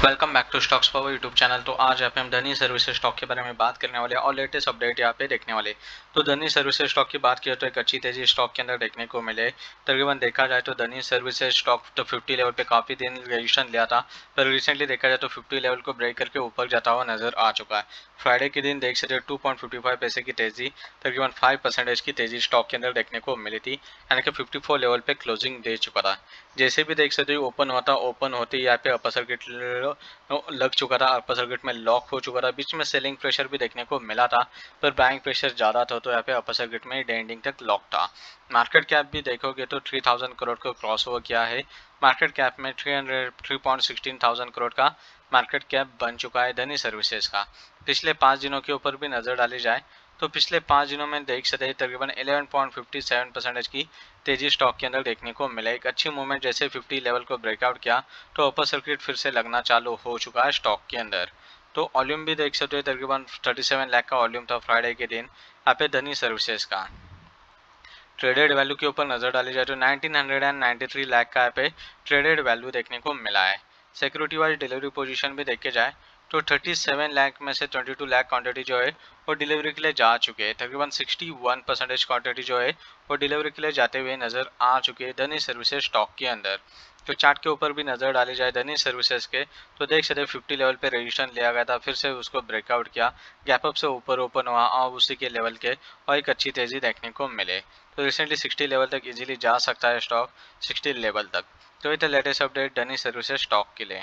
Welcome back to stocks power YouTube channel तो आज यहाँ पे हम धनी सर्विसेज़ स्टॉक के बारे में बात करने वाले हैं और लेटेस्ट अपडेट यहाँ पे देखने वाले तो धनी सर्विसेज़ स्टॉक की बात किया तो एक अच्छी तेज़ी स्टॉक के अंदर देखने को मिले। तकरीबन देखा जाए तो धनी सर्विसेज़ स्टॉक तो 50 लेवल पे काफ़ी दिन रजिस्ट्रेशन लिया था, पर रिसेंटली देखा जाए तो 50 लेवल को ब्रेक करके ऊपर जाता हुआ नज़र आ चुका है। फ्राइडे के दिन देख सकते टू पॉइंट पैसे की तेज़ी, तकरीबन फाइव परसेंटेज की तेज़ी स्टॉक के अंदर देखने को मिली थी, यानी कि फिफ्टी लेवल पे क्लोजिंग दे चुका था। जैसे भी देख सकते ओपन हुआ था ओपन होते ही यहाँ पे अपर सर्किट लग चुका था अपर सर्किट में लॉक हो चुका था। बीच में सेलिंग प्रेशर भी देखने को मिला था, पर बाइंग प्रेशर ज़्यादा था तो यहाँ पे अपर सर्किट में डे एंडिंग तक लॉक था। मार्केट कैप भी देखोगे तो 3000 करोड़ को क्रॉस ओवर किया है। मार्केट कैप में 300 3.16 करोड़ का मार्केट कैप बन चुका है धनी सर्विसेज़ का। पिछले पाँच दिनों के ऊपर भी नज़र डाली जाए तो पिछले पाँच दिनों में देख सकते हैं, तकरीबन 11.57 परसेंटेज की तेज़ी स्टॉक के अंदर देखने को मिला एक अच्छी मूवमेंट जैसे 50 लेवल को ब्रेकआउट किया तो अपर सर्किट फिर से लगना चालू हो चुका है स्टॉक के अंदर। तो वॉल्यूम भी देख सकते हो, तकरीबन 37 लाख का वॉल्यूम था फ्राइडे के दिन, यहाँ पे धनी सर्विसेज़ का। ट्रेडेड वैल्यू के ऊपर नज़र डाली जाए तो 1993 लाख का यहाँ पे ट्रेडेड वैल्यू देखने को मिला है। सिक्योरिटी वाइज डिलीवरी पोजीशन भी देखे जाए तो 37 लाख में से 22 लाख क्वांटिटी जो है, वो डिलीवरी के लिए जा चुके हैं। तकरीबन 61 परसेंटेज क्वांटिटी जो है, वो डिलीवरी के लिए जाते हुए नज़र आ चुके हैं धनी सर्विसेज़ स्टॉक के अंदर। तो चार्ट के ऊपर भी नज़र डाली जाए धनी सर्विसेज़ के तो देख सकते फिफ्टी लेवल पे रजिस्ट्रेशन लिया गया था, फिर से उसको ब्रेकआउट किया। गैप अप से ऊपर ओपन हुआ और उसी के लेवल के, और एक अच्छी तेज़ी देखने को मिले। तो रिसेंटली सिक्सटी लेवल तक इजीली जा सकता है स्टॉक सिक्सटी लेवल तक। तो ये लेटेस्ट अपडेट डनी सर्विसेज़ स्टॉक के लिए।